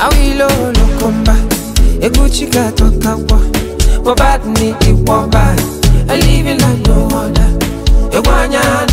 awilo lokomba ekuchika twakakwa tota wabadni iwomba alivila no wonder egwanyana